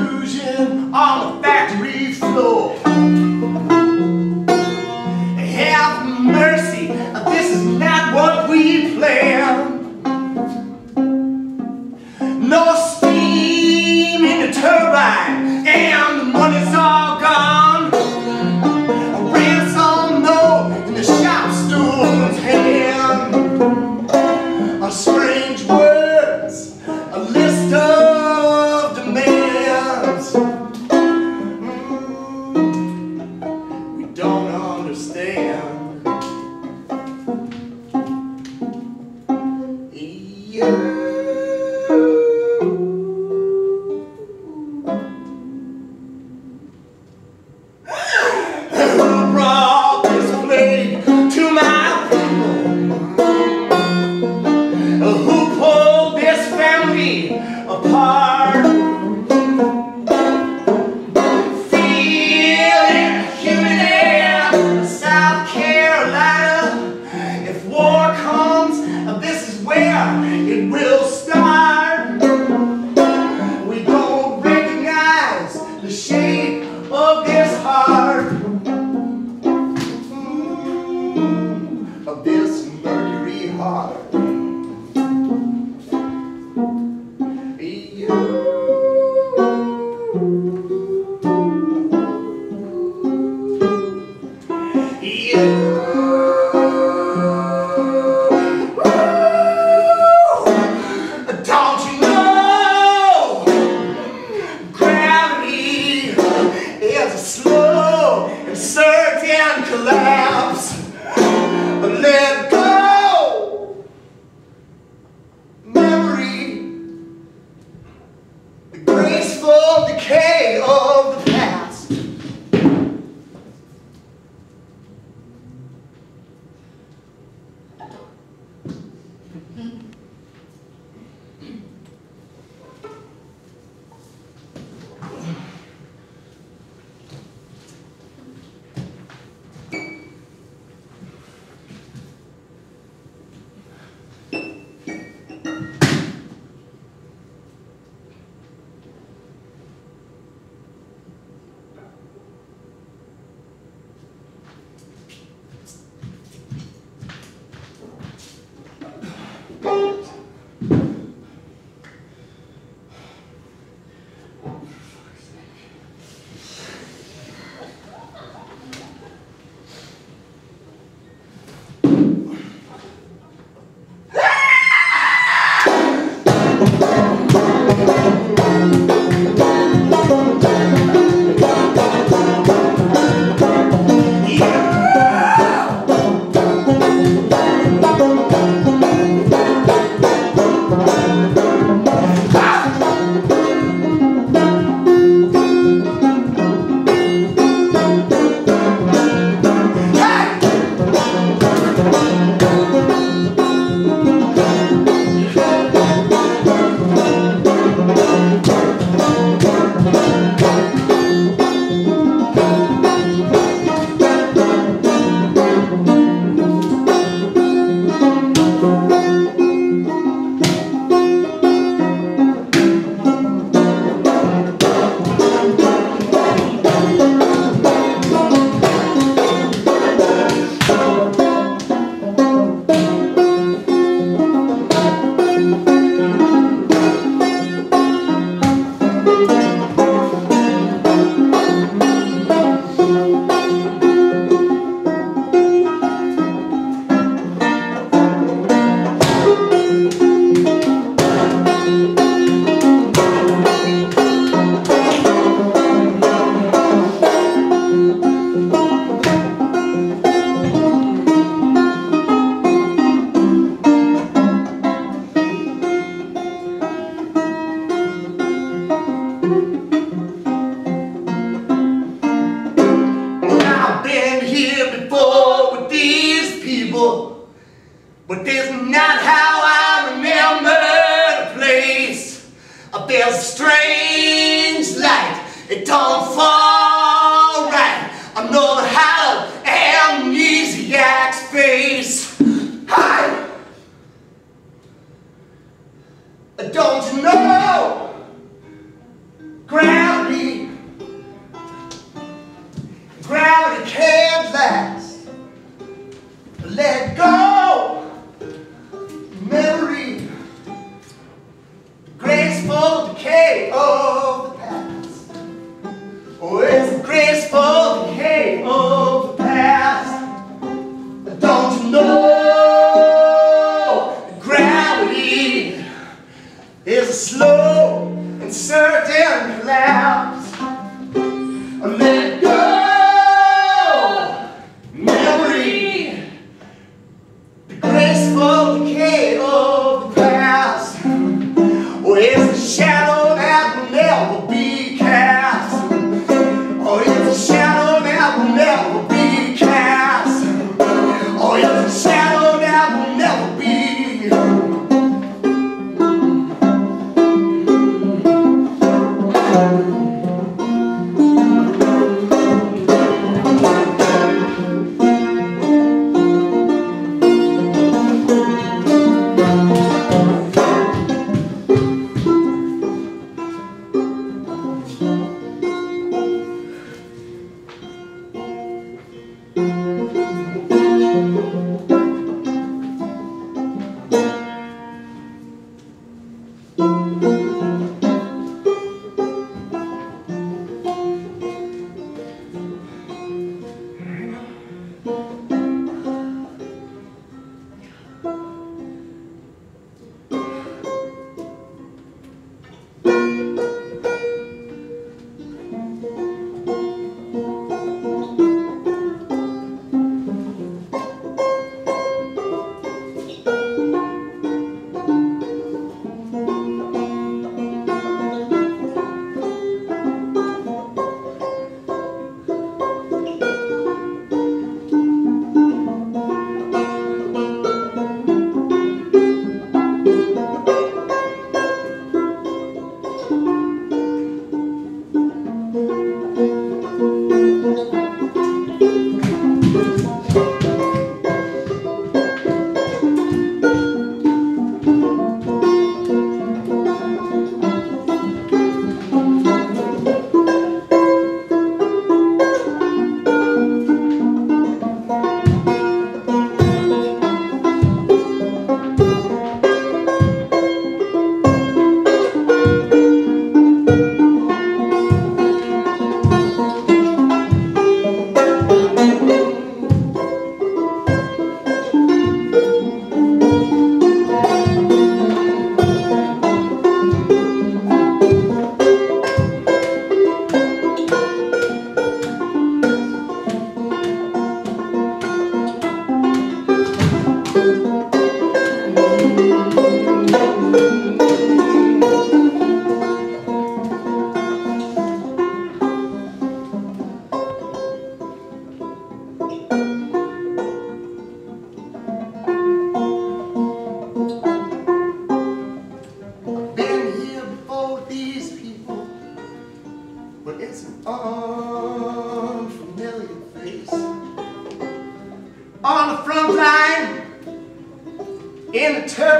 confusion on the factory floor. of this mercury heart. You, you. slow and certain collapse led don't know. Line,